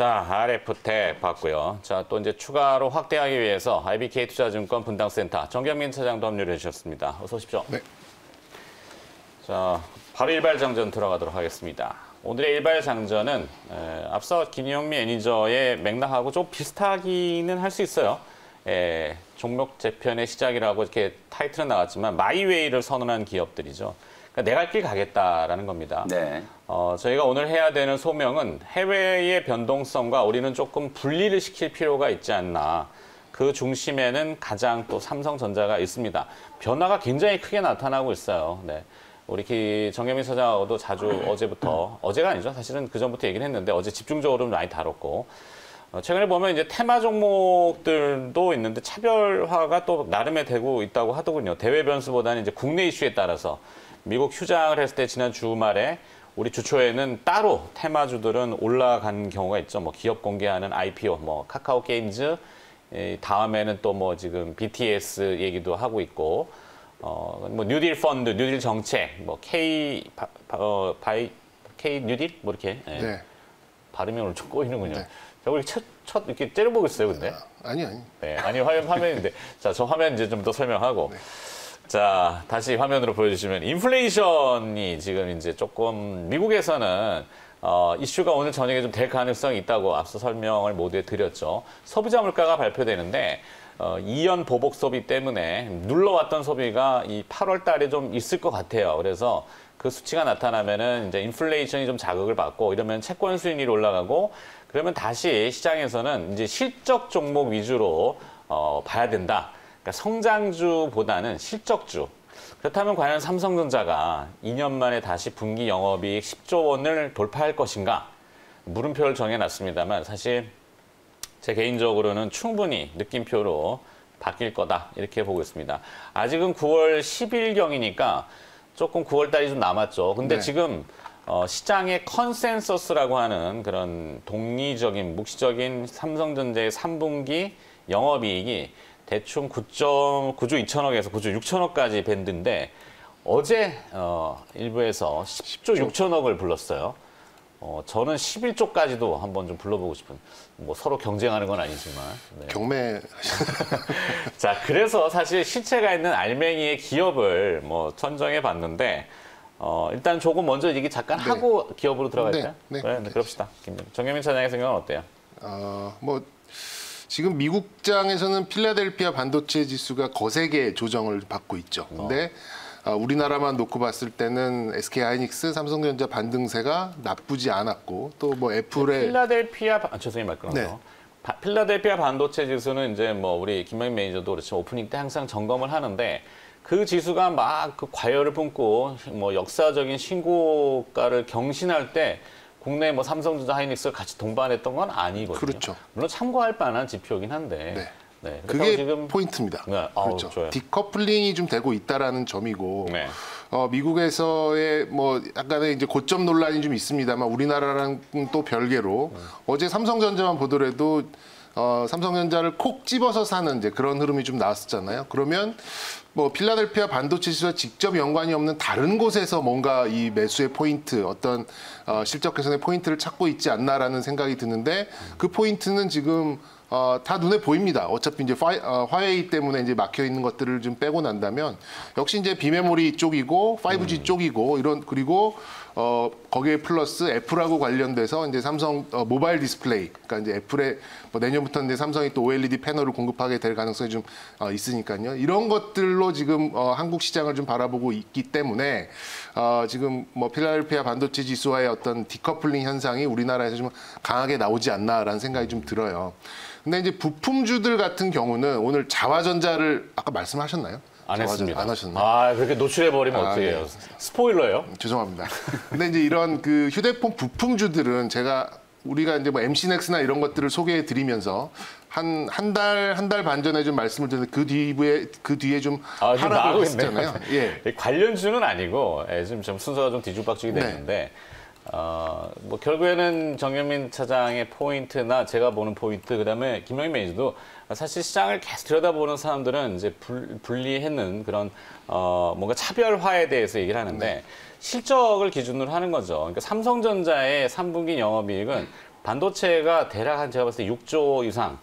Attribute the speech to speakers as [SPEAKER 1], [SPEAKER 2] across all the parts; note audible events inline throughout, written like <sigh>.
[SPEAKER 1] 자, RF텍 봤고요. 자, 또 이제 추가로 확대하기 위해서 IBK 투자증권 분당센터 정경민 차장도 합류해 주셨습니다. 어서 오십시오.
[SPEAKER 2] 네.
[SPEAKER 1] 자, 바로 일발 장전 들어가도록 하겠습니다. 오늘의 일발 장전은 에, 앞서 김영미 매니저의 맥락하고 좀 비슷하기는 할 수 있어요. 에, 종목 재편의 시작이라고 이렇게 타이틀은 나왔지만 my way를 선언한 기업들이죠. 그러니까 내가 갈길 가겠다라는 겁니다.
[SPEAKER 3] 네.
[SPEAKER 1] 어, 저희가 오늘 해야 되는 소명은 해외의 변동성과 우리는 조금 분리를 시킬 필요가 있지 않나. 그 중심에는 가장 또 삼성전자가 있습니다. 변화가 굉장히 크게 나타나고 있어요. 네. 우리 기 정경민 사장하고도 자주 어제부터 어제가 아니죠. 사실은 그 전부터 얘기를 했는데 어제 집중적으로 많이 다뤘고 어, 최근에 보면 이제 테마 종목들도 있는데 차별화가 또 나름의 되고 있다고 하더군요. 대외 변수보다는 이제 국내 이슈에 따라서 미국 휴장을 했을 때 지난 주말에 우리 주초에는 따로 테마주들은 올라간 경우가 있죠. 뭐 기업 공개하는 IPO, 뭐 카카오 게임즈, 이 다음에는 또 뭐 지금 BTS 얘기도 하고 있고, 어, 뭐 뉴딜 펀드, 뉴딜 정책, 뭐 K 바, 바, 어, 바이 K 뉴딜 뭐 이렇게 예.
[SPEAKER 2] 네.
[SPEAKER 1] 발음이 오늘 좀 꼬이는군요.
[SPEAKER 2] 네.
[SPEAKER 1] 자, 우리 첫, 첫 이렇게 째려보고 있어요, 근데.
[SPEAKER 2] 아니 아니.
[SPEAKER 1] 네, 아니 화면 화면인데 자 저 화면 이제 좀 더 설명하고 자 다시 화면으로 보여주시면 인플레이션이 지금 이제 조금 미국에서는 어, 이슈가 오늘 저녁에 좀 될 가능성이 있다고 앞서 설명을 모두에 드렸죠. 소비자 물가가 발표되는데 어, 2년 보복 소비 때문에 눌러왔던 소비가 이 8월 달에 좀 있을 것 같아요. 그래서 그 수치가 나타나면은 이제 인플레이션이 좀 자극을 받고 이러면 채권 수익률이 올라가고 그러면 다시 시장에서는 이제 실적 종목 위주로 어, 봐야 된다. 그러니까 성장주보다는 실적주. 그렇다면 과연 삼성전자가 2년 만에 다시 분기 영업이익 10조 원을 돌파할 것인가? 물음표를 정해놨습니다만 사실 제 개인적으로는 충분히 느낌표로 바뀔 거다 이렇게 보고 있습니다. 아직은 9월 10일경이니까 조금 9월 달이 좀 남았죠. 근데
[SPEAKER 2] 네.
[SPEAKER 1] 지금 어, 시장의 consensus라고 하는 그런 독리적인 묵시적인 삼성전자의 3분기 영업이익이 대충 9점 9조 2천억에서 9조 6천억까지 밴드인데 어제 어, 일부에서 10조 6천억을 불렀어요. 어, 저는 11조까지도 한번 좀 불러보고 싶은 뭐 서로 경쟁하는 건 아니지만 네.
[SPEAKER 2] 경매 <laughs>
[SPEAKER 1] 자, 그래서 사실 실체가 있는 알맹이의 기업을 뭐 선정해 봤는데, 어, 일단 조금 먼저 얘기 잠깐
[SPEAKER 2] 네.
[SPEAKER 1] 하고 기업으로 들어갈까요?
[SPEAKER 2] 네, 네,
[SPEAKER 1] 네,
[SPEAKER 2] 그렇게
[SPEAKER 1] 그럽시다. 김- 정경민 차장의 생각은 어때요?
[SPEAKER 2] 어, 뭐 지금 미국장에서는 필라델피아 반도체 지수가 거세게 조정을 받고 있죠. 근데 아, 우리나라만 놓고 봤을 때는 SK 하이닉스, 삼성전자 반등세가 나쁘지 않았고 또 뭐 애플의
[SPEAKER 1] 필라델피아, 반- 아, 죄송해요, 말 끊어서.
[SPEAKER 2] 네.
[SPEAKER 1] 바- 필라델피아 반도체 지수는 이제 뭐 우리 김명민 매니저도 그렇죠. 오프닝 때 항상 점검을 하는데 그 지수가 막 그 과열을 뿜고 뭐 역사적인 신고가를 경신할 때 국내 뭐 삼성전자 하이닉스가 같이 동반했던 건 아니거든요.
[SPEAKER 2] 그렇죠.
[SPEAKER 1] 물론 참고할 만한 지표이긴 한데.
[SPEAKER 2] 네.
[SPEAKER 1] 네.
[SPEAKER 2] 그게
[SPEAKER 1] 지금
[SPEAKER 2] 포인트입니다.
[SPEAKER 1] 네, 아우,
[SPEAKER 2] 그렇죠.
[SPEAKER 1] 좋아요.
[SPEAKER 2] decoupling이 좀 되고 있다라는 점이고
[SPEAKER 1] 네.
[SPEAKER 2] 어, 미국에서의 뭐 약간의 이제 고점 논란이 좀 있습니다만 우리나라랑 또 별개로 어제 삼성전자만 보더라도 어, 삼성전자를 콕 집어서 사는 이제 그런 흐름이 좀 나왔었잖아요. 그러면 뭐 필라델피아 반도체 지수와 직접 연관이 없는 다른 곳에서 뭔가 이 매수의 포인트, 어떤 어, 실적 개선의 포인트를 찾고 있지 않나라는 생각이 드는데 그 포인트는 지금 어, 다 눈에 보입니다. 어차피 이제 화, 어, 화웨이 때문에 이제 막혀 있는 것들을 좀 빼고 난다면 역시 이제 비메모리 쪽이고 5G 쪽이고 이런 그리고 어, 거기에 플러스 애플하고 관련돼서 이제 삼성 어, 모바일 디스플레이 그러니까 이제 애플의 뭐 내년부터 이제 삼성이 또 OLED 패널을 공급하게 될 가능성이 좀 어, 있으니까요. 이런 것들로 지금 어, 한국 시장을 좀 바라보고 있기 때문에 어, 지금 뭐 필라델피아 반도체 지수와의 어떤 디커플링 현상이 우리나라에서 좀 강하게 나오지 않나라는 생각이 좀 들어요. 근데 이제 부품주들 같은 경우는 오늘 자화전자를 아까 말씀하셨나요?
[SPEAKER 1] 안 했습니다.
[SPEAKER 2] 안 하셨나요?
[SPEAKER 1] 아, 그렇게 노출해 버리면
[SPEAKER 2] 아,
[SPEAKER 1] 어떻게
[SPEAKER 2] 예.
[SPEAKER 1] 해요? 스포일러예요?
[SPEAKER 2] 죄송합니다. 근데 이제 이런 그 휴대폰 부품주들은 제가 우리가 이제 뭐 MC넥스나 이런 것들을 소개해 드리면서 한 한 달 한 달 반 전에 좀 말씀을 드렸는데 그 뒤에 그 뒤에 좀
[SPEAKER 1] 아, 있네요.
[SPEAKER 2] 했잖아요. 예. <laughs>
[SPEAKER 1] 관련주는 아니고 예, 지금 좀 순서가 좀 뒤죽박죽이
[SPEAKER 2] 네.
[SPEAKER 1] 되는데 어, 뭐 결국에는 정현민 차장의 포인트나 제가 보는 포인트 그다음에 김영민 매니저도 사실 시장을 계속 들여다보는 사람들은 이제 불, 분리했는 그런 어, 뭔가 차별화에 대해서 얘기를 하는데 실적을 기준으로 하는 거죠. 그러니까 삼성전자의 3분기 영업이익은 반도체가 대략 한 제가 봤을 때 6조 이상.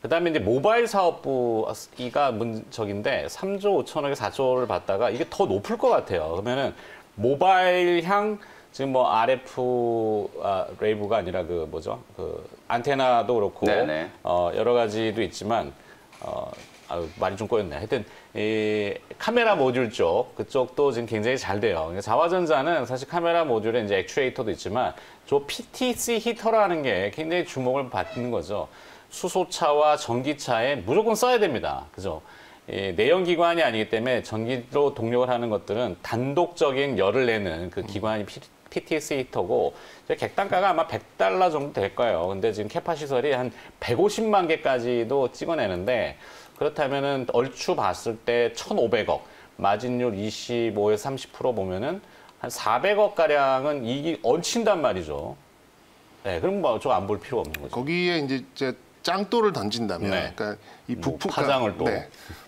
[SPEAKER 1] 그다음에 이제 모바일 사업부가 문적인데 3조 5천억에 4조를 받다가 이게 더 높을 것 같아요. 그러면은 모바일 향 지금 뭐 RF 아, 레이브가 아니라 그 뭐죠? 그 안테나도 그렇고
[SPEAKER 3] 네네.
[SPEAKER 1] 어, 여러 가지도 있지만 어, 아유, 말이 좀 꼬였네. 하여튼 이 카메라 모듈 쪽 그쪽도 지금 굉장히 잘 돼요. 그러니까 자화전자는 사실 카메라 모듈에 이제 액추에이터도 있지만 저 PTC 히터라는 게 굉장히 주목을 받는 거죠. 수소차와 전기차에 무조건 써야 됩니다. 그죠? 이 내연기관이 아니기 때문에 전기로 동력을 하는 것들은 단독적인 열을 내는 그 기관이 P- PTS 히터고 객단가가 아마 100달러 정도 될 거예요. 근데 지금 캐파 시설이 한 150만 개까지도 찍어내는데 그렇다면은 얼추 봤을 때 1,500억, 마진율 25에서 30% 보면은 한 400억 가량은 이기 얹힌단 말이죠. 네, 그럼 뭐 저 안 볼 필요 없는 거죠.
[SPEAKER 2] 거기에 이제 제 짱돌을 던진다면,
[SPEAKER 1] 네.
[SPEAKER 2] 그러니까
[SPEAKER 1] 이뭐
[SPEAKER 2] 부품
[SPEAKER 1] 파장을 또.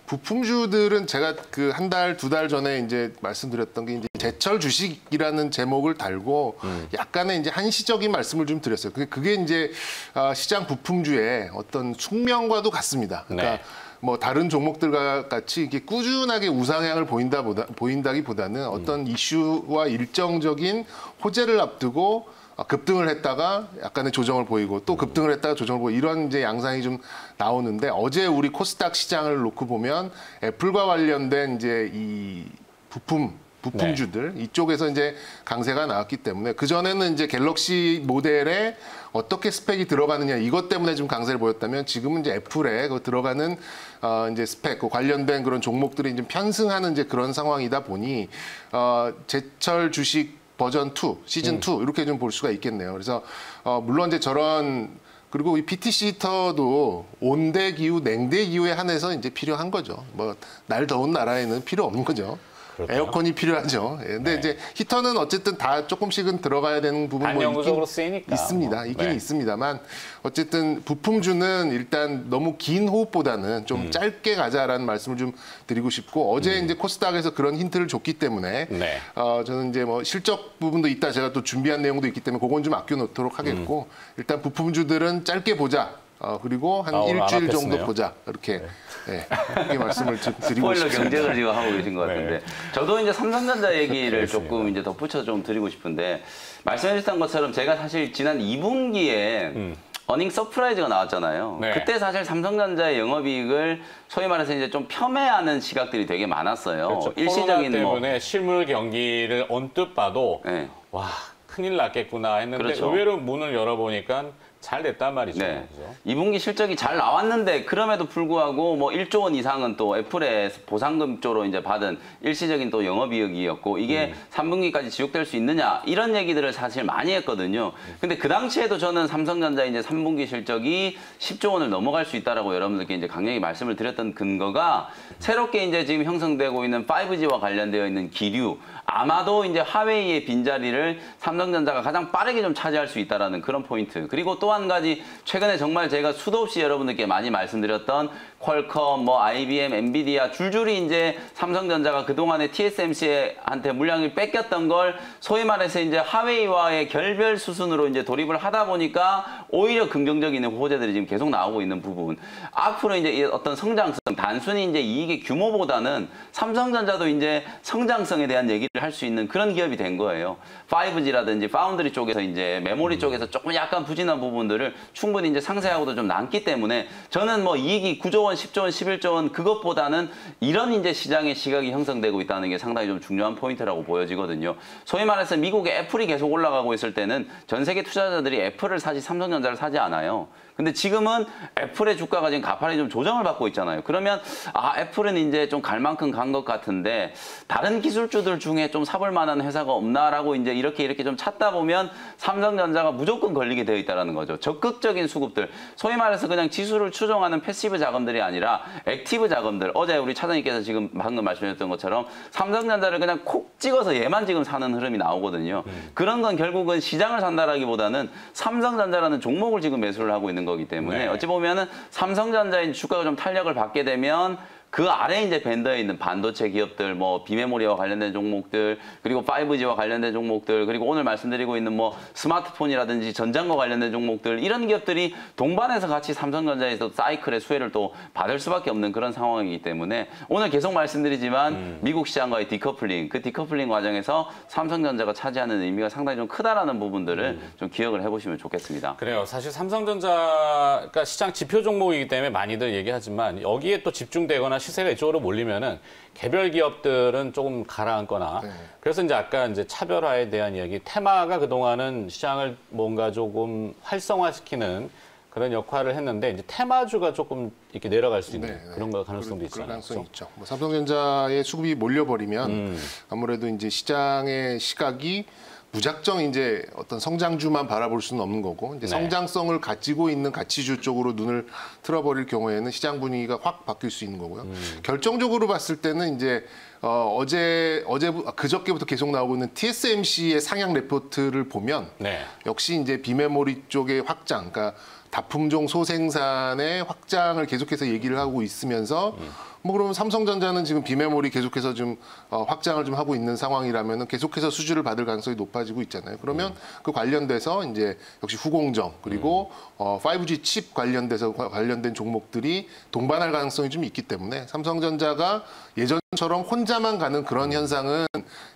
[SPEAKER 2] 부품주들은 제가 그 한 달 두 달 전에 이제 말씀드렸던 게 이제 제철 주식이라는 제목을 달고
[SPEAKER 1] 음.
[SPEAKER 2] 약간의 이제 한시적인 말씀을 좀 드렸어요. 그게, 그게 이제 아, 시장 부품주의 어떤 숙명과도 같습니다. 그러니까
[SPEAKER 1] 네.
[SPEAKER 2] 뭐 다른 종목들과 같이 이렇게 꾸준하게 우상향을 보인다 보다 보인다기보다는 어떤 이슈와 일정적인 호재를 앞두고 아, 급등을 했다가 약간의 조정을 보이고 또 급등을 했다가 조정을 보이고 이런 이제 양상이 좀 나오는데 어제 우리 코스닥 시장을 놓고 보면 애플과 관련된 이제 이 부품 부품주들 이쪽에서 이제 강세가 나왔기 때문에 그 전에는 이제 갤럭시 모델에 어떻게 스펙이 들어가느냐 이것 때문에 좀 강세를 보였다면 지금은 이제 애플에 그 들어가는 어 이제 스펙 그 관련된 그런 종목들이 좀 편승하는 이제 그런 상황이다 보니 어 제철 주식 버전 2 시즌 2 이렇게 좀 볼 수가 있겠네요. 그래서 어 물론 이제 저런 그리고 이 PTC 히터도 온대 기후, 냉대 기후에 한해서 이제 필요한 거죠. 뭐 날 더운 나라에는 필요 없는 거죠.
[SPEAKER 1] 그렇구나.
[SPEAKER 2] 에어컨이 필요하죠. 예, 근데
[SPEAKER 1] 네.
[SPEAKER 2] 이제 히터는 어쨌든 다 조금씩은 들어가야 되는 부분 뭐 있긴
[SPEAKER 1] 쓰이니까.
[SPEAKER 2] 있습니다.
[SPEAKER 1] 뭐.
[SPEAKER 2] 있긴
[SPEAKER 1] 네.
[SPEAKER 2] 있습니다만 어쨌든 부품주는 일단 너무 긴 호흡보다는
[SPEAKER 1] 음.
[SPEAKER 2] 좀 짧게 가자라는 말씀을 좀 드리고 싶고 어제 이제 코스닥에서 그런 힌트를 줬기 때문에
[SPEAKER 1] 네.
[SPEAKER 2] 어, 저는 이제 뭐 실적 부분도 있다 제가 또 준비한 내용도 있기 때문에 그건 좀 아껴 놓도록 하겠고 일단 부품주들은 짧게 보자. 어, 그리고 한
[SPEAKER 1] 아,
[SPEAKER 2] 일주일 정도. 보자. 이렇게 예, 그렇게 말씀을 좀 드리고
[SPEAKER 3] 스포일러
[SPEAKER 2] 싶습니다.
[SPEAKER 3] 경쟁을 지금 하고 계신 것 같은데
[SPEAKER 1] 네.
[SPEAKER 3] 저도 이제 삼성전자 얘기를. 조금 이제 덧붙여 좀 드리고 싶은데 말씀해주셨던 것처럼 제가 사실 지난 2분기에 earning surprise가 나왔잖아요.
[SPEAKER 1] 음. 네.
[SPEAKER 3] 그때 사실 삼성전자의 영업이익을 소위 말해서 이제 좀 폄훼하는 시각들이 되게 많았어요.
[SPEAKER 1] 그렇죠.
[SPEAKER 3] 일시적인 뭐
[SPEAKER 1] 때문에 실물 경기를 언뜻 봐도
[SPEAKER 3] 네.
[SPEAKER 1] 와 큰일 났겠구나 했는데
[SPEAKER 3] 그렇죠.
[SPEAKER 1] 의외로 문을 열어보니까 잘 됐단 말이죠.
[SPEAKER 3] 네.
[SPEAKER 1] 그죠?
[SPEAKER 3] 2분기 실적이 잘 나왔는데 그럼에도 불구하고 뭐 1조 원 이상은 또 애플의 보상금 쪽으로 이제 받은 일시적인 또 영업이익이었고 이게 3분기까지 지속될 수 있느냐 이런 얘기들을 사실 많이 했거든요. 근데 그 당시에도 저는 삼성전자 이제 3분기 실적이 10조 원을 넘어갈 수 있다라고 여러분들께 이제 강력히 말씀을 드렸던 근거가 새롭게 이제 지금 형성되고 있는 5G와 관련되어 있는 기류 아마도 이제 하웨이의 빈자리를 삼성전자가 가장 빠르게 좀 차지할 수 있다라는 그런 포인트. 그리고 또 한 가지 최근에 정말 제가 수도 없이 여러분들께 많이 말씀드렸던 퀄컴, 뭐 IBM, 엔비디아 줄줄이 이제 삼성전자가 그동안에 TSMC한테 물량을 뺏겼던 걸 소위 말해서 이제 하웨이와의 결별 수순으로 이제 돌입을 하다 보니까 오히려 긍정적인 호재들이 지금 계속 나오고 있는 부분. 앞으로 이제 이 어떤 성장성, 단순히 이제 이익의 규모보다는 삼성전자도 이제 성장성에 대한 얘기를 할 수 있는 그런 기업이 된 거예요. 5G라든지 파운드리 쪽에서 이제 메모리 쪽에서 조금 약간 부진한 부분들을 충분히 이제 상쇄하고도 좀 남기 때문에 저는 뭐 이익이 9조 원, 10조 원, 11조 원 그것보다는 이런 이제 시장의 시각이 형성되고 있다는 게 상당히 좀 중요한 포인트라고 보여지거든요. 소위 말해서 미국의 애플이 계속 올라가고 있을 때는 전 세계 투자자들이 애플을 사지 삼성전자를 사지 않아요. 근데 지금은 애플의 주가가 지금 가파르게 좀 조정을 받고 있잖아요. 그러면 아 애플은 이제 좀 갈 만큼 간 것 같은데 다른 기술주들 중에 좀 사볼 만한 회사가 없나라고 이제 이렇게 이렇게 좀 찾다 보면 삼성전자가 무조건 걸리게 되어 있다는 거죠. 적극적인 수급들, 소위 말해서 그냥 지수를 추종하는 passive 자금들이 아니라 active 자금들. 어제 우리 차장님께서 지금 방금 말씀하셨던 것처럼 삼성전자를 그냥 콕 찍어서 얘만 지금 사는 흐름이 나오거든요. 그런 건 결국은 시장을 산다라기보다는 삼성전자라는 종목을 지금 매수를 하고 있는 거기 때문에
[SPEAKER 1] 네.
[SPEAKER 3] 어찌 보면은 삼성전자의 주가가 좀 탄력을 받게 되면 그 아래 이제 vendor에 있는 반도체 기업들, 뭐 비메모리와 관련된 종목들, 그리고 5G와 관련된 종목들, 그리고 오늘 말씀드리고 있는 뭐 스마트폰이라든지 전장과 관련된 종목들 이런 기업들이 동반해서 같이 삼성전자에서 사이클의 수혜를 또 받을 수밖에 없는 그런 상황이기 때문에 오늘 계속 말씀드리지만 미국 시장과의 디커플링, 그 디커플링 과정에서 삼성전자가 차지하는 의미가 상당히 좀 크다라는 부분들을 좀 기억을 해보시면 좋겠습니다.
[SPEAKER 1] 그래요. 사실 삼성전자가 시장 지표 종목이기 때문에 많이들 얘기하지만 여기에 또 집중되거나 시세가 이쪽으로 몰리면은 개별 기업들은 조금 가라앉거나
[SPEAKER 2] 네.
[SPEAKER 1] 그래서 이제 아까 이제 차별화에 대한 이야기 테마가 그동안은 시장을 뭔가 조금 활성화시키는 그런 역할을 했는데 이제 테마주가 조금 이렇게 내려갈 수 있는
[SPEAKER 2] 네, 네.
[SPEAKER 1] 그런 거 가능성도 있잖아요.
[SPEAKER 2] 가능성이
[SPEAKER 1] 그래서
[SPEAKER 2] 있죠. 뭐 삼성전자의 수급이 몰려버리면
[SPEAKER 1] 음.
[SPEAKER 2] 아무래도 이제 시장의 시각이 무작정 이제 어떤 성장주만 바라볼 수는 없는 거고 이제
[SPEAKER 1] 네.
[SPEAKER 2] 성장성을 가지고 있는 가치주 쪽으로 눈을 틀어버릴 경우에는 시장 분위기가 확 바뀔 수 있는 거고요.
[SPEAKER 1] 음.
[SPEAKER 2] 결정적으로 봤을 때는 이제 어, 어제 어제 그저께부터 계속 나오고 있는 TSMC의 상향 레포트를 보면
[SPEAKER 1] 네.
[SPEAKER 2] 역시 이제 비메모리 쪽의 확장, 그러니까 다품종 소생산의 확장을 계속해서 얘기를 하고 있으면서 뭐 그러면 삼성전자는 지금 비메모리 계속해서 좀 어, 확장을 좀 하고 있는 상황이라면은 계속해서 수주를 받을 가능성이 높아지고 있잖아요. 그러면 그 관련돼서 이제 역시 후공정 그리고 어, 5G 칩 관련돼서 과- 관련된 종목들이 동반할 가능성이 좀 있기 때문에 삼성전자가 예전 처럼 혼자만 가는 그런 현상은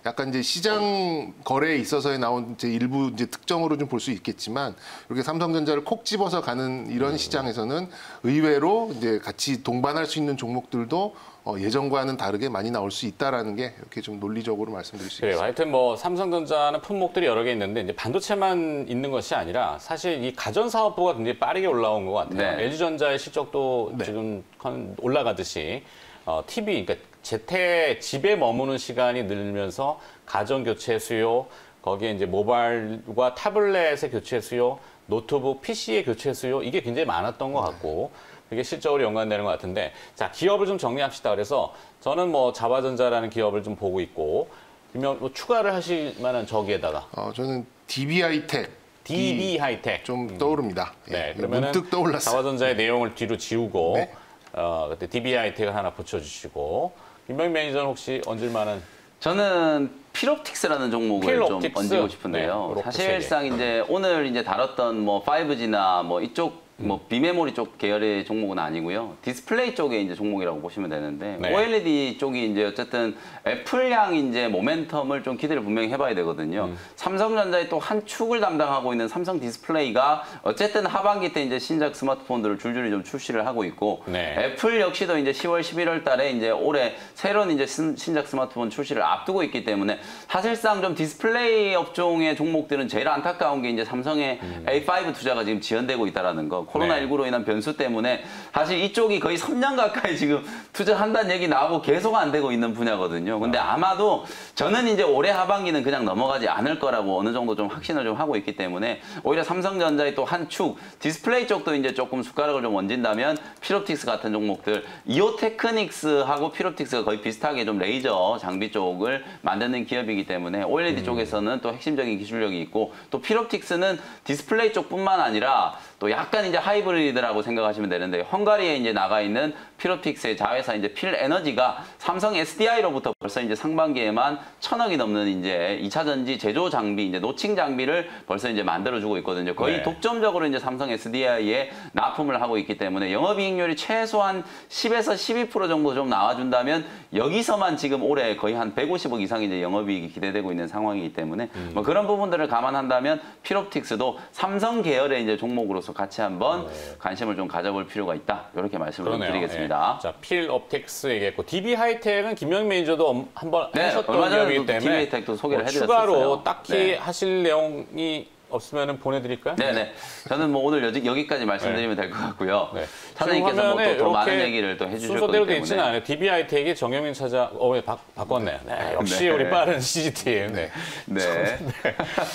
[SPEAKER 2] 약간 이제 시장 거래에 있어서의 나온 이제 일부 이제 특정으로 좀 볼 수 있겠지만 이렇게 삼성전자를 콕 집어서 가는 이런 시장에서는 의외로 이제 같이 동반할 수 있는 종목들도 어, 예전과는 다르게 많이 나올 수 있다라는 게 이렇게 좀 논리적으로 말씀드릴 수
[SPEAKER 1] 그래요.
[SPEAKER 2] 있습니다.
[SPEAKER 1] 하여튼 뭐 삼성전자는 품목들이 여러 개 있는데 이제 반도체만 있는 것이 아니라 사실 이 가전 사업부가 굉장히 빠르게 올라온 것 같아요.
[SPEAKER 3] 네.
[SPEAKER 1] LG전자의 실적도
[SPEAKER 2] 네.
[SPEAKER 1] 지금 컨- 올라가듯이 어, TV 그러니까 재택 집에 머무는 시간이 늘면서 가전 교체 수요 거기에 이제 모바일과 타블렛의 교체 수요 노트북 PC의 교체 수요 이게 굉장히 많았던 것 같고 그게 실적으로 연관되는 것 같은데 자 기업을 좀 정리합시다. 그래서 저는 뭐 자화전자라는 기업을 좀 보고 있고 그러면 뭐 추가를 하실 만한 저기에다가
[SPEAKER 2] 어, 저는 DB하이텍
[SPEAKER 1] DB 하이텍
[SPEAKER 2] 좀 떠오릅니다.
[SPEAKER 1] 네,
[SPEAKER 2] 예,
[SPEAKER 1] 그러면은
[SPEAKER 2] 문득 떠올랐어요.
[SPEAKER 1] 자화전자의 내용을 뒤로 지우고
[SPEAKER 2] 네.
[SPEAKER 1] 어 그때 DB 하이텍을 하나 붙여주시고 김병 매니저는 혹시 얹을 만한
[SPEAKER 3] 저는 필옵틱스라는 종목을
[SPEAKER 1] 필옵틱스?
[SPEAKER 3] 좀 얹고
[SPEAKER 1] 네,
[SPEAKER 3] 싶은데요.
[SPEAKER 1] 로프
[SPEAKER 3] 사실상 이제 오늘 이제 다뤘던 뭐 5G나 뭐 이쪽 뭐 비메모리 쪽 계열의 종목은 아니고요. 디스플레이 쪽의 이제 종목이라고 보시면 되는데
[SPEAKER 1] 네.
[SPEAKER 3] OLED 쪽이 이제 어쨌든 애플향 이제 모멘텀을 좀 기대를 분명히 해봐야 되거든요.
[SPEAKER 1] 음.
[SPEAKER 3] 삼성전자의 또 한 축을 담당하고 있는 삼성 디스플레이가 어쨌든 하반기 때 이제 신작 스마트폰들을 줄줄이 좀 출시를 하고 있고
[SPEAKER 1] 네.
[SPEAKER 3] 애플 역시도 이제 10월, 11월 달에 이제 올해 새로운 이제 신- 신작 스마트폰 출시를 앞두고 있기 때문에 사실상 좀 디스플레이 업종의 종목들은 제일 안타까운 게 이제 삼성의 A5 투자가 지금 지연되고 있다라는 거. 코로나19로 인한 변수 때문에 사실 이쪽이 거의 3년 가까이 지금 투자한다는 얘기 나오고 계속 안 되고 있는 분야거든요. 근데 아마도 저는 이제 올해 하반기는 그냥 넘어가지 않을 거라고 어느 정도 좀 확신을 좀 하고 있기 때문에 오히려 삼성전자의 또 한 축 디스플레이 쪽도 이제 조금 숟가락을 좀 얹은다면 필옵틱스 같은 종목들 이오테크닉스하고 필옵틱스가 거의 비슷하게 좀 레이저 장비 쪽을 만드는 기업이기 때문에 OLED 쪽에서는 또 핵심적인 기술력이 있고 또 필옵틱스는 디스플레이 쪽뿐만 아니라 또 약간 이제 하이브리드라고 생각하시면 되는데 헝가리에 이제 나가 있는 필옵틱스의 자회사 이제 필 에너지가 삼성 SDI로부터 벌써 이제 상반기에만 천억이 넘는 이제 2차 전지 제조 장비 이제 notching 장비를 벌써 이제 만들어 주고 있거든요. 거의
[SPEAKER 1] 네.
[SPEAKER 3] 독점적으로 이제 삼성 SDI에 납품을 하고 있기 때문에 영업 이익률이 최소한 10에서 12% 정도 좀 나와 준다면 여기서만 지금 올해 거의 한 150억 이상 이제 영업 이익이 기대되고 있는 상황이기 때문에
[SPEAKER 1] 음.
[SPEAKER 3] 뭐 그런 부분들을 감안한다면 필옵틱스도 삼성 계열의 이제 종목으로서 같이 한번 관심을 좀 가져볼 필요가 있다. 이렇게 말씀을 좀
[SPEAKER 1] 네. 그러네요.
[SPEAKER 3] 드리겠습니다.
[SPEAKER 1] 예. 자, 필옵틱스 얘기했고 DB 하이텍은 김영민 매니저도 엄- 한번
[SPEAKER 3] 네,
[SPEAKER 1] 하셨던 기업이기 때문에
[SPEAKER 3] DB 하이텍도 소개를
[SPEAKER 1] 뭐
[SPEAKER 3] 해드렸었어요.
[SPEAKER 1] 추가로 딱히
[SPEAKER 3] 네.
[SPEAKER 1] 하실 내용이 없으면 보내드릴까요?
[SPEAKER 3] 네네. 저는 뭐 오늘 여기, 여기까지 말씀드리면 될 것 같고요.
[SPEAKER 1] 네.
[SPEAKER 3] 사장님께서 뭐또 많은 얘기를 또 해주실 거기 때문에.
[SPEAKER 1] 있지는 않아요. DB 하이텍이 정경민 차장, 어, 왜 바, 바꿨네요. 네, 역시
[SPEAKER 3] 네.
[SPEAKER 1] 우리 빠른 CG팀. 네.
[SPEAKER 3] 네.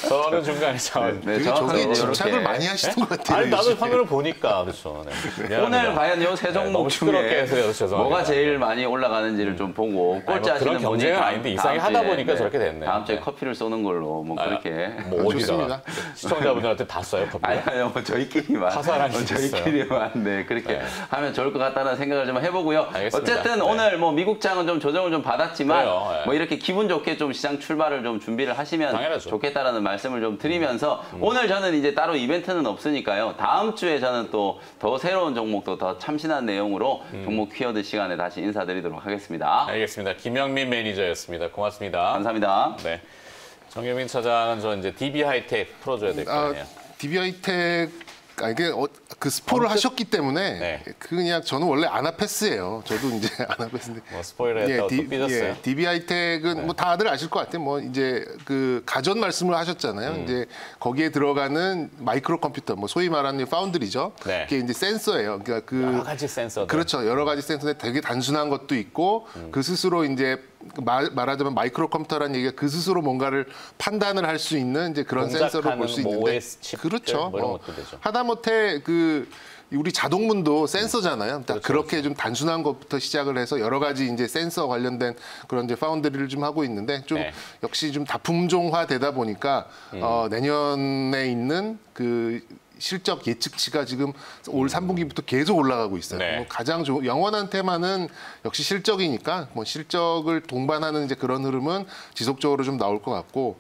[SPEAKER 1] 저 는 중간에 저.
[SPEAKER 3] 네, 이제
[SPEAKER 2] 집착을. 많이 하시는 것 같아요.
[SPEAKER 1] 아니, 나도. 화면을 보니까. 그렇죠. 네.
[SPEAKER 3] 오늘
[SPEAKER 1] 미안합니다.
[SPEAKER 3] 과연 요세
[SPEAKER 1] 네,
[SPEAKER 3] 종목 중에. 뭐가 제일 많이 올라가는지를 좀 보고
[SPEAKER 1] 뭐
[SPEAKER 3] 꼴찌 하시는
[SPEAKER 1] 그런
[SPEAKER 3] 분이
[SPEAKER 1] 경쟁은 아닌데
[SPEAKER 3] 다음
[SPEAKER 1] 이상하게 하다
[SPEAKER 3] 주에,
[SPEAKER 1] 보니까 저렇게 됐네요.
[SPEAKER 3] 다음 주에
[SPEAKER 1] 네.
[SPEAKER 3] 커피를 쏘는 걸로 뭐
[SPEAKER 1] 아,
[SPEAKER 3] 그렇게
[SPEAKER 1] 뭐 어디다가.
[SPEAKER 2] 좋습니다.
[SPEAKER 1] 시청자분들한테 다 써요.
[SPEAKER 3] 아니 아니요 뭐 저희끼리만
[SPEAKER 1] 화살하실
[SPEAKER 3] 뭐. 저희끼리만 네 그렇게
[SPEAKER 1] 네.
[SPEAKER 3] 하면 좋을 것 같다는 생각을 좀 해보고요.
[SPEAKER 1] 알겠습니다.
[SPEAKER 3] 어쨌든
[SPEAKER 1] 네.
[SPEAKER 3] 오늘 뭐 미국장은 좀 조정을 좀 받았지만
[SPEAKER 1] 네.
[SPEAKER 3] 뭐 이렇게 기분 좋게 좀 시장 출발을 좀 준비를 하시면
[SPEAKER 1] 당연하죠. 음.
[SPEAKER 3] 좋겠다라는 말씀을 좀 드리면서 오늘 저는 이제 따로 이벤트는 없으니까요. 다음 주에 저는 또 더 새로운 종목도 더 참신한 내용으로
[SPEAKER 1] 음.
[SPEAKER 3] 종목 키워드 시간에 다시 인사드리도록 하겠습니다.
[SPEAKER 1] 알겠습니다. 김영민 매니저였습니다. 고맙습니다.
[SPEAKER 3] 감사합니다.
[SPEAKER 1] 네. 정경민 차장은 저 이제 DB 하이텍 풀어줘야 될 거
[SPEAKER 2] 아,
[SPEAKER 1] 아니에요.
[SPEAKER 2] DB하이텍 아 이게 어, 그 스포를 하셨기 때문에
[SPEAKER 1] 네.
[SPEAKER 2] 그냥 저는 원래 아나패스예요. 저도 이제 <laughs> 아나패스인데.
[SPEAKER 1] 뭐 스포일러 했다고 또 삐졌어요.
[SPEAKER 2] DB하이텍은 뭐 다들 아실 것 같아요. 뭐 이제 그 가전 말씀을 하셨잖아요.
[SPEAKER 1] 음.
[SPEAKER 2] 이제 거기에 들어가는 마이크로 컴퓨터, 뭐 소위 말하는 파운드리죠.
[SPEAKER 1] 네.
[SPEAKER 2] 그게 이제 센서예요. 그러니까 그
[SPEAKER 1] 여러 가지 센서들.
[SPEAKER 2] 그렇죠. 여러 가지 센서인데 되게 단순한 것도 있고
[SPEAKER 1] 음.
[SPEAKER 2] 그 스스로 이제 말, 말하자면 마이크로 컴퓨터라는 얘기가 그 스스로 뭔가를 판단을 할 수 있는 이제 그런
[SPEAKER 1] 동작하는
[SPEAKER 2] 센서를
[SPEAKER 1] 볼수뭐
[SPEAKER 2] 있는데
[SPEAKER 1] 칩들
[SPEAKER 2] 그렇죠.
[SPEAKER 1] 뭐
[SPEAKER 2] 어. 하다못해 그 우리 자동문도 센서잖아요. 딱 그렇게좀 단순한 것부터 시작을 해서 여러 가지 이제 센서 관련된 그런 이제 파운드리를 좀 하고 있는데 좀
[SPEAKER 1] 네.
[SPEAKER 2] 역시 좀 다품종화 되다 보니까 어, 내년에 있는 그 실적 예측치가 지금 올 3분기부터 계속 올라가고 있어요.
[SPEAKER 1] 네.
[SPEAKER 2] 뭐 가장 좋은 영원한 테마는 역시 실적이니까 뭐 실적을 동반하는 이제 그런 흐름은 지속적으로 좀 나올 것 같고